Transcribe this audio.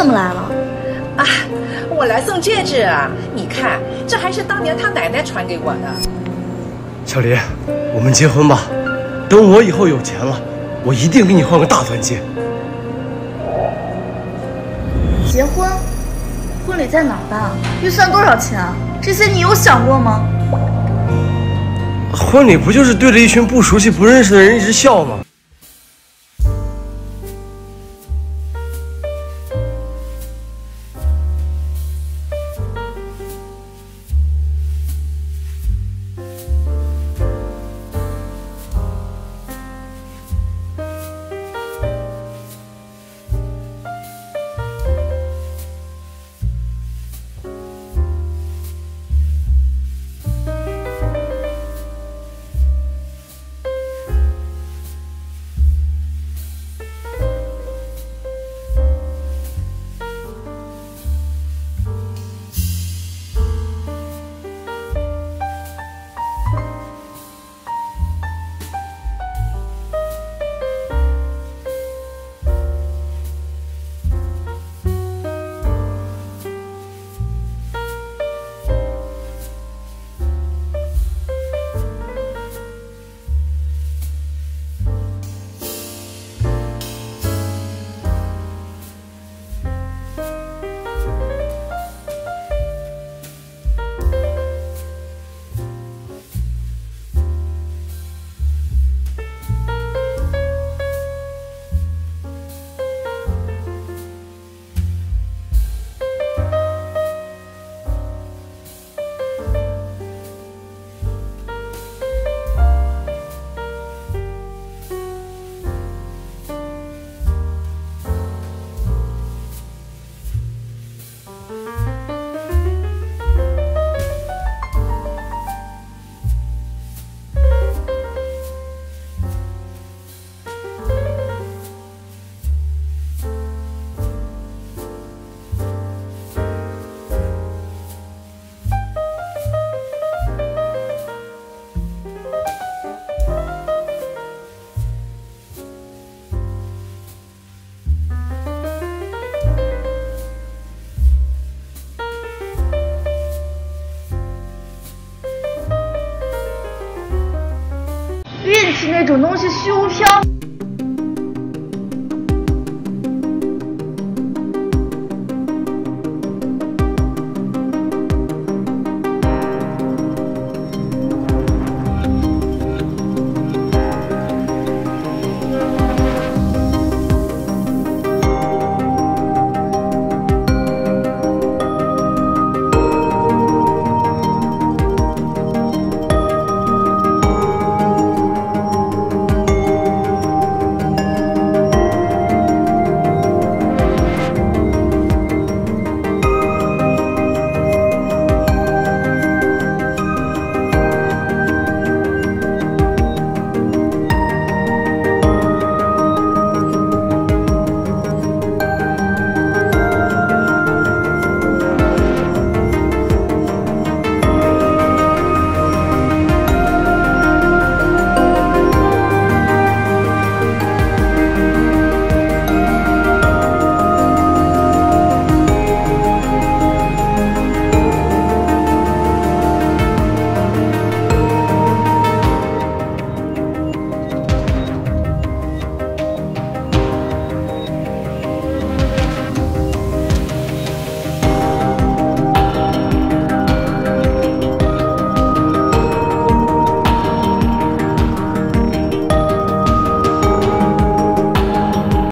怎么来了？啊，我来送戒指啊！你看，这还是当年他奶奶传给我的。小林，我们结婚吧。等我以后有钱了，我一定给你换个大钻戒。结婚？婚礼在哪办？预算多少钱？这些你有想过吗？婚礼不就是对着一群不熟悉、不认识的人一直笑吗？是那种东西，虚无缥。